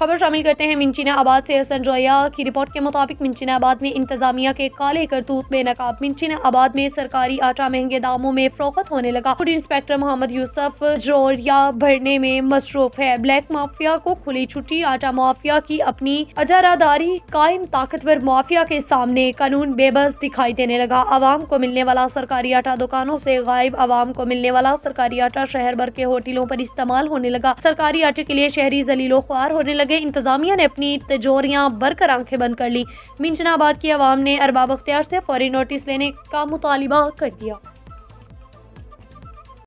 खबर शामिल करते हैं मिंचिनाबाद से हसन जोया की रिपोर्ट के मुताबिक मिंचिनाबाद में इंतजामिया के काले करतूत बेनकाब मिंचिनाबाद में सरकारी आटा महँगे दामों में फरोख्त होने लगा। फ़ूड इंस्पेक्टर मोहम्मद यूसुफ जोरिया भरने में मसरूफ है। ब्लैक माफिया को खुली छुट्टी, आटा माफिया की अपनी अजारादारी कायम ताकतवर माफिया के सामने कानून बेबस दिखाई देने लगा। आवाम को मिलने वाला सरकारी आटा दुकानों से गायब। आवाम को मिलने वाला सरकारी आटा शहर भर के होटलों पर इस्तेमाल होने लगा। सरकारी आटे के लिए शहरी जलीलो ख्वार होने लगे। इंतजामिया ने अपनी तिजोरियाँ भरकर आँखें बंद कर ली। मिंजनाबाद की आवाम ने अरबाब अख्तियार से फौरी नोटिस लेने का मुतालबा कर दिया।